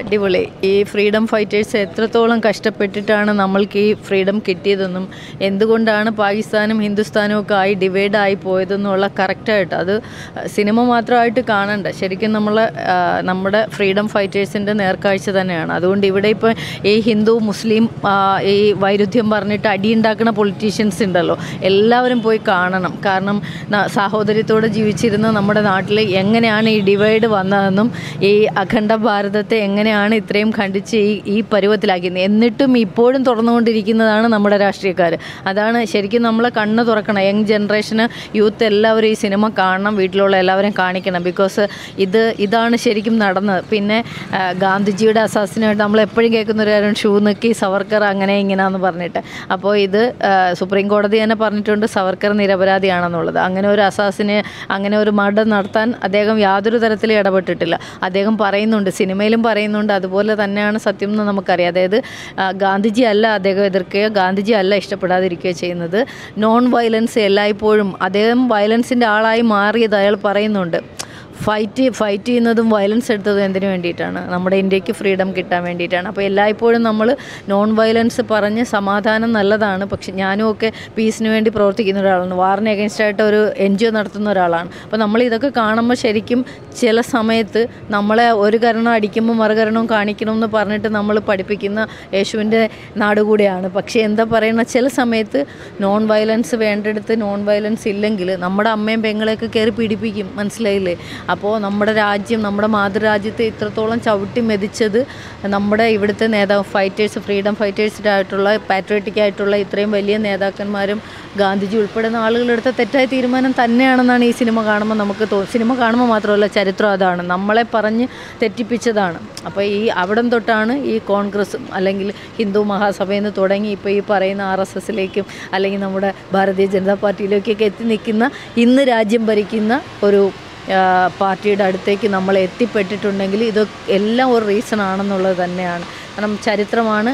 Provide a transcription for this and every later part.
അടിപൊളി. ഈ freedom fighters എത്രത്തോളം കഷ്ടപ്പെട്ടിട്ടാണ് നമ്മൾക്ക് ഈ ഫ്രീഡം കിട്ടിയതെന്നും എന്തുകൊണ്ടാണ് പാകിസ്ഥാനും ഹിന്ദുസ്ഥാനും ഒക്കെ ആയി ഡിവൈഡ് ആയി പോയതെന്നുള്ള കറക്റ്റായിട്ട് അത് സിനിമ മാത്രമായിട്ട് കാണണ്ട. ശരിക്കും നമ്മൾ നമ്മുടെ ഫ്രീഡം ഫൈറ്റേഴ്സിന്റെ നേർക്കാഴ്ച തന്നെയാണ്. അതുകൊണ്ട് ഇവിടെ ഇപ്പോൾ ഈ ഹിന്ദു മുസ്ലിം ഈ വൈരുദ്ധ്യം പറഞ്ഞിട്ട് അടിയുണ്ടാക്കുന്ന പൊളിറ്റീഷ്യൻസ് ഉണ്ടല്ലോ. എല്ലാവരും പോയി കാണണം. കാരണം സഹോദര്യത്തോടെ ജീവിച്ചിരുന്ന നമ്മുടെ നാട്ടിൽ എങ്ങനെയാണ് ഈ ഡിവൈഡ് വന്നതെന്നും ഈ അഖണ്ഡ ഭാരതത്തെ എങ്ങനെയാണ് ഇത്രയും ഖണ്ഡിച്ച് ഈ ഈ പരുവത്തിലാക്കിയത്. എന്നിട്ടും ഇപ്പോഴും തുറന്നുകൊണ്ടിരിക്കുന്നതാണ് നമ്മുടെ രാഷ്ട്രീയക്കാർ അതാണ് ശരിക്കും നമ്മളെ കണ്ണ് തുറക്കണം. യങ് ജനറേഷന് യൂത്ത് എല്ലാവരും ഈ സിനിമ കാണണം വീട്ടിലുള്ള എല്ലാവരും കാണിക്കണം. ബിക്കോസ് ഇത് ഇതാണ് ശരിക്കും നടന്നത്. പിന്നെ ഗാന്ധിജിയുടെ അസാസിനായിട്ട് നമ്മൾ എപ്പോഴും കേൾക്കുന്ന ഒരു കാര്യം ഷൂ നിക്കി സവർക്കർ അങ്ങനെ ഇങ്ങനെയാന്ന് പറഞ്ഞിട്ട്. അപ്പോൾ ഇത് സുപ്രീം കോടതി തന്നെ പറഞ്ഞിട്ടുണ്ട് സവർക്കർ നിരപരാധിയാണെന്നുള്ളത്. അങ്ങനെ ഒരു അസാസിന് അങ്ങനെ ഒരു മർഡർ നടത്താൻ അദ്ദേഹം യാതൊരു തരത്തിലും ഇടപെട്ടിട്ടില്ല. അദ്ദേഹം പറയുന്നുണ്ട് സിനിമയിലും പറയുന്നുണ്ട്. അതുപോലെ തന്നെയാണ് സത്യം എന്ന് നമുക്കറിയാം. അതായത് ഗാന്ധിജി അല്ല അദ്ദേഹം എതിർക്കുകയോ ഗാന്ധിജി അല്ല ഇഷ്ടപ്പെടാതിരിക്കുകയോ ചെയ്യുന്നത്. നോൺ വയലൻസ് എല്ലായ്പ്പോഴും അദ്ദേഹം വയലൻസിന്റെ ആളായി മാറിയത് അയാൾ പറയുന്നുണ്ട്. ഫൈറ്റ് ഫൈറ്റ് ചെയ്യുന്നതും വയലൻസ് എടുത്തതും എന്തിനു വേണ്ടിയിട്ടാണ്? നമ്മുടെ ഇന്ത്യയ്ക്ക് ഫ്രീഡം കിട്ടാൻ വേണ്ടിയിട്ടാണ്. അപ്പോൾ എല്ലായ്പ്പോഴും നമ്മൾ നോൺ വയലൻസ് പറഞ്ഞ് സമാധാനം നല്ലതാണ്. പക്ഷെ ഞാനും ഒക്കെ പീസിന് വേണ്ടി പ്രവർത്തിക്കുന്ന ഒരാളാണ്. വാറിന് അഗേൻസ്റ്റായിട്ട് ഒരു എൻ ജി ഒ നടത്തുന്ന ഒരാളാണ്. അപ്പോൾ നമ്മൾ ഇതൊക്കെ കാണുമ്പോൾ ശരിക്കും ചില സമയത്ത് നമ്മളെ ഒരു കരണം അടിക്കുമ്പോൾ മറുകരണവും കാണിക്കണം എന്ന് പറഞ്ഞിട്ട് നമ്മൾ പഠിപ്പിക്കുന്ന യേശുവിന്റെ നാട് കൂടിയാണ്. പക്ഷേ എന്താ പറയുന്ന ചില സമയത്ത് നോൺ വയലൻസ് വേണ്ടെടുത്ത് നോൺ വയലൻസ് ഇല്ലെങ്കിൽ നമ്മുടെ അമ്മയും പെങ്ങളെയൊക്കെ കയറി പീഡിപ്പിക്കും. മനസ്സിലായില്ലേ? അപ്പോൾ നമ്മുടെ രാജ്യം നമ്മുടെ മാതൃരാജ്യത്തെ ഇത്രത്തോളം ചവിട്ടി മെതിച്ചത് നമ്മുടെ ഇവിടുത്തെ നേതാവ് ഫൈറ്റേഴ്സ് ഫ്രീഡം ഫൈറ്റേഴ്സിനായിട്ടുള്ള പാട്രിയോട്ടിക് ആയിട്ടുള്ള ഇത്രയും വലിയ നേതാക്കന്മാരും ഗാന്ധിജി ഉൾപ്പെടുന്ന ആളുകളെടുത്ത തെറ്റായ തീരുമാനം തന്നെയാണെന്നാണ് ഈ സിനിമ കാണുമ്പോൾ നമുക്ക് തോ സിനിമ കാണുമ്പോൾ മാത്രമല്ല ചരിത്രം അതാണ്. നമ്മളെ പറഞ്ഞ് തെറ്റിപ്പിച്ചതാണ്. അപ്പോൾ ഈ അവിടം തൊട്ടാണ് ഈ കോൺഗ്രസ് അല്ലെങ്കിൽ ഹിന്ദു മഹാസഭയിൽ നിന്ന് തുടങ്ങി ഇപ്പോൾ ഈ പറയുന്ന ആർ എസ് എസിലേക്കും അല്ലെങ്കിൽ നമ്മുടെ ഭാരതീയ ജനതാ പാർട്ടിയിലേക്കൊക്കെ എത്തി നിൽക്കുന്ന ഇന്ന് രാജ്യം ഭരിക്കുന്ന ഒരു പാർട്ടിയുടെ അടുത്തേക്ക് നമ്മൾ എത്തിപ്പെട്ടിട്ടുണ്ടെങ്കിൽ ഇത് എല്ലാം ഒരു റീസൺ ആണെന്നുള്ളത് തന്നെയാണ്. കാരണം ചരിത്രമാണ്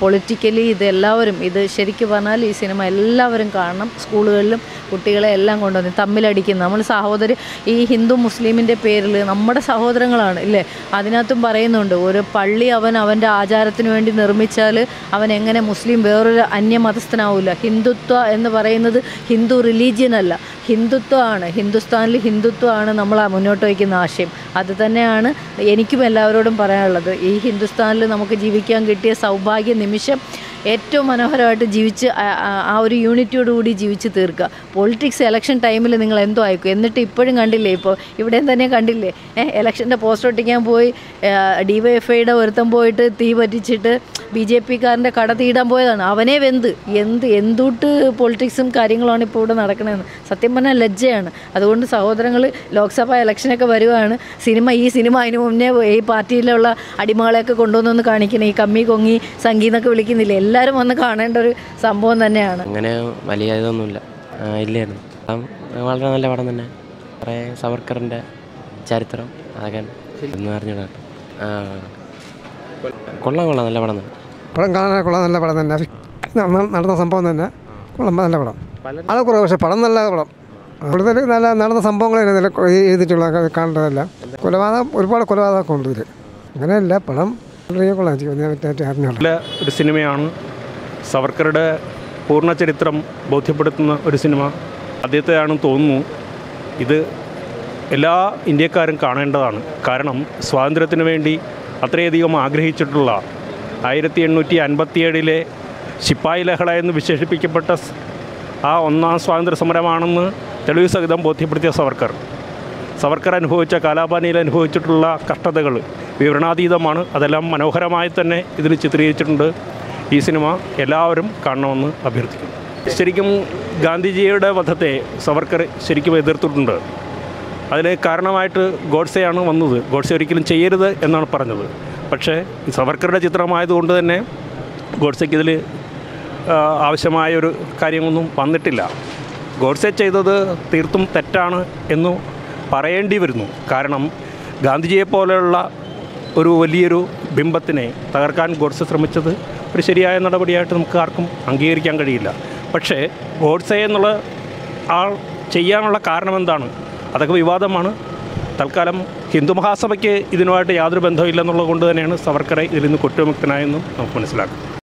പൊളിറ്റിക്കലി ഇത് എല്ലാവരും ഇത് ശരിക്കും പറഞ്ഞാൽ ഈ സിനിമ എല്ലാവരും കാണണം സ്കൂളുകളിലും കുട്ടികളെ എല്ലാം കൊണ്ടുവന്ന് തമ്മിലടിക്കുന്ന നമ്മൾ സഹോദരി ഈ ഹിന്ദു മുസ്ലിമിന്റെ പേരിൽ നമ്മുടെ സഹോദരങ്ങളാണ് ഇല്ലേ? അതിനകത്തും പറയുന്നുണ്ട് ഒരു പള്ളി അവൻ അവന്റെ ആചാരത്തിന് വേണ്ടി നിർമ്മിച്ചാൽ അവൻ എങ്ങനെ മുസ്ലിം വേറൊരു അന്യമതസ്ഥനാവില്ല ഹിന്ദുത്വ എന്ന് പറയുന്നത് ഹിന്ദു റിലീജിയൻ അല്ല. ഹിന്ദുത്വമാണ് ഹിന്ദുസ്ഥാനിൽ ഹിന്ദുത്വമാണ് നമ്മൾ മുന്നോട്ട് വയ്ക്കുന്ന ആശയം. അത് തന്നെയാണ് എനിക്കും എല്ലാവരോടും പറയാനുള്ളത്. ഈ ഹിന്ദുസ്ഥാനിൽ നമുക്ക് ജീവിക്കാൻ കിട്ടിയ സൗഭാഗ്യ നിമിഷം ഏറ്റവും മനോഹരമായിട്ട് ജീവിച്ച് ആ- ഒരു യൂണിറ്റിയോടുകൂടി ജീവിച്ച് തീർക്കുക. പൊളിറ്റിക്സ് ഇലക്ഷൻ ടൈമിൽ നിങ്ങൾ എന്തോ അയക്കും എന്നിട്ട് ഇപ്പോഴും കണ്ടില്ലേ ഇപ്പോൾ ഇവിടെയും തന്നെ കണ്ടില്ലേ? ഏഹ് ഇലക്ഷന്റെ പോസ്റ്റർ ഒട്ടിക്കാൻ പോയി ഡി വൈ എഫ് ഐയുടെ ഒരുത്തം പോയിട്ട് തീ പറ്റിച്ചിട്ട് ബി ജെ പിക്കാരന്റെ കട തീടാൻ പോയതാണ്. അവനെ വെന്ത്. എന്ത് എന്തുട്ട് പൊളിറ്റിക്സും കാര്യങ്ങളാണ് ഇപ്പോൾ ഇവിടെ നടക്കണതെന്ന് സത്യം പറഞ്ഞാൽ ലജ്ജയാണ്. അതുകൊണ്ട് സഹോദരങ്ങൾ ലോക്സഭാ ഇലക്ഷനൊക്കെ വരുവാണ്. സിനിമ ഈ സിനിമ അതിന് മുന്നേ ഈ പാർട്ടിയിലുള്ള അടിമകളെയൊക്കെ കൊണ്ടുവന്നൊന്ന് കാണിക്കണം. ഈ കമ്മി കൊങ്ങി സംഗീതമൊക്കെ വിളിക്കുന്നില്ല? എല്ലാവരും വന്ന് കാണേണ്ട ഒരു സംഭവം തന്നെയാണ്. അങ്ങനെ വലിയ ഇതൊന്നുമില്ല. ഇല്ലായിരുന്നു. വളരെ നല്ല പടം തന്നെ. കുറേ സവർക്കറിന്റെ ചരിത്രം അതൊക്കെ അറിഞ്ഞിടാം. കൊള്ളാം കൊള്ളാം. നല്ല പടം തന്നെ. പടം കാണാൻ കൊള്ളാം നല്ല പടം തന്നെ. നടന്ന- നടന്ന സംഭവം തന്നെ. കൊള്ളാം നല്ല പടം. അത് കുറവ് പക്ഷേ പടം നല്ല പടം. കൂടുതൽ നല്ല നടന്ന സംഭവങ്ങൾ നല്ല എഴുതിയിട്ടുള്ള കാണേണ്ടതല്ല. കൊലപാതകം ഒരുപാട് കൊലപാതകം ഉണ്ട് ഇതിൽ അങ്ങനെയല്ല പണം ഒരു സിനിമയാണ്. സവർക്കറുടെ പൂർണ ചരിത്രം ബോധ്യപ്പെടുത്തുന്ന ഒരു സിനിമ. ആദ്യത്തെയാണെന്ന് തോന്നുന്നു. ഇത് എല്ലാ ഇന്ത്യക്കാരും കാണേണ്ടതാണ്. കാരണം സ്വാതന്ത്ര്യത്തിന് വേണ്ടി അത്രയധികം ആഗ്രഹിച്ചിട്ടുള്ള ആയിരത്തി എണ്ണൂറ്റി അൻപത്തിയേഴിലെ ശിപ്പായി ലഹള എന്ന് വിശേഷിപ്പിക്കപ്പെട്ട ആ ഒന്നാം സ്വാതന്ത്ര്യ സമരമാണെന്ന് തെളിവ് സഹിതം ബോധ്യപ്പെടുത്തിയ സവർക്കർ. സവർക്കർ അനുഭവിച്ച കാലാപാനിയിൽ അനുഭവിച്ചിട്ടുള്ള കഷ്ടതകൾ വിവരണാതീതമാണ്. അതെല്ലാം മനോഹരമായി തന്നെ ഇതിൽ ചിത്രീകരിച്ചിട്ടുണ്ട് ഈ സിനിമ. എല്ലാവരും കാണണമെന്ന് അഭ്യർത്ഥിക്കുന്നു. ശരിക്കും ഗാന്ധിജിയുടെ വധത്തെ സവർക്കർ ശരിക്കും എതിർത്തിട്ടുണ്ട്. അതിന് കാരണമായിട്ട് ഗോഡ്സെയാണ് വന്നത്. ഗോഡ്സെ ഒരിക്കലും ചെയ്യരുത് എന്നാണ് പറഞ്ഞത്. പക്ഷേ സവർക്കറുടെ ചിത്രമായതുകൊണ്ട് തന്നെ ഗോഡ്സെക്ക് ഇതിൽ ആവശ്യമായ ഒരു കാര്യമൊന്നും വന്നിട്ടില്ല. ഗോഡ്സെ ചെയ്തത് തീർത്തും തെറ്റാണ് എന്നു പറയേണ്ടി വരുന്നു. കാരണം ഗാന്ധിജിയെ പോലെയുള്ള ഒരു വലിയൊരു ബിംബത്തിനെ തകർക്കാൻ ഗോഡ്സെ ശ്രമിച്ചത് ഒരു ശരിയായ നടപടിയായിട്ട് നമുക്ക് ആർക്കും അംഗീകരിക്കാൻ കഴിയില്ല. പക്ഷേ ഗോഡ്സെ എന്നുള്ള ആൾ ചെയ്യാനുള്ള കാരണം എന്താണ് അതൊക്കെ വിവാദമാണ്. തൽക്കാലം ഹിന്ദു മഹാസഭയ്ക്ക് ഇതിനുമായിട്ട് യാതൊരു ബന്ധമില്ലെന്നുള്ളത് കൊണ്ട് തന്നെയാണ് സവർക്കറെ ഇതിൽ നിന്ന് കുറ്റവിമുക്തനായെന്നും നമുക്ക് മനസ്സിലാക്കാം.